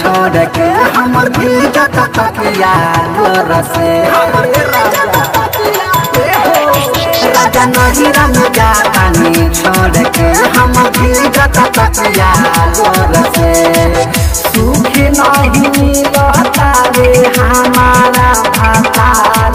छोड़ के हमर राजा नहिरा में छोड़ के गोर से सुख नहीं हमारा आकार